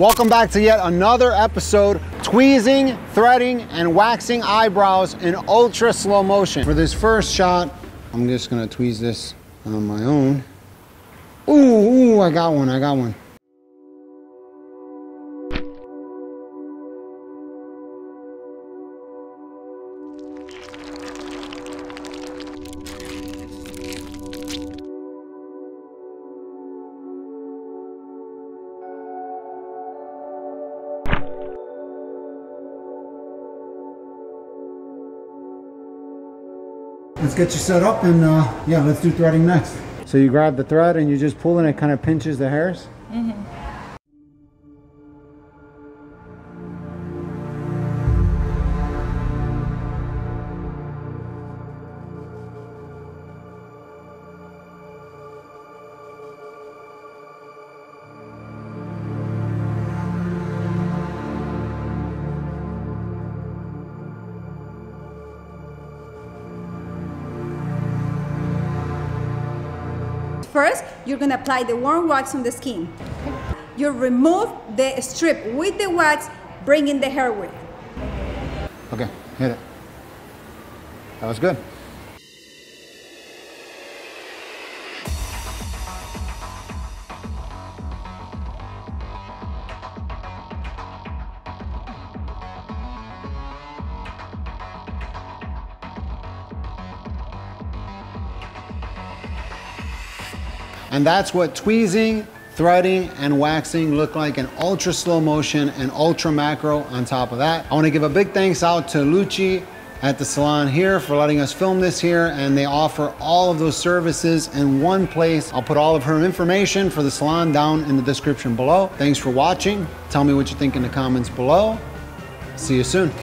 Welcome back to yet another episode, tweezing, threading, and waxing eyebrows in ultra slow motion. For this first shot, I'm just gonna tweeze this on my own. Ooh, ooh, I got one, I got one. Let's get you set up and uh, yeah, let's do threading next. So you grab the thread and you just pull and it kind of pinches the hairs? First, you're gonna apply the warm wax on the skin. You remove the strip with the wax, bringing the hair with. Okay, hit it. That was good. And that's what tweezing, threading, and waxing look like in ultra slow motion and ultra macro on top of that. I wanna give a big thanks out to Lucci at the salon here for letting us film this here and they offer all of those services in one place. I'll put all of her information for the salon down in the description below. Thanks for watching. Tell me what you think in the comments below. See you soon.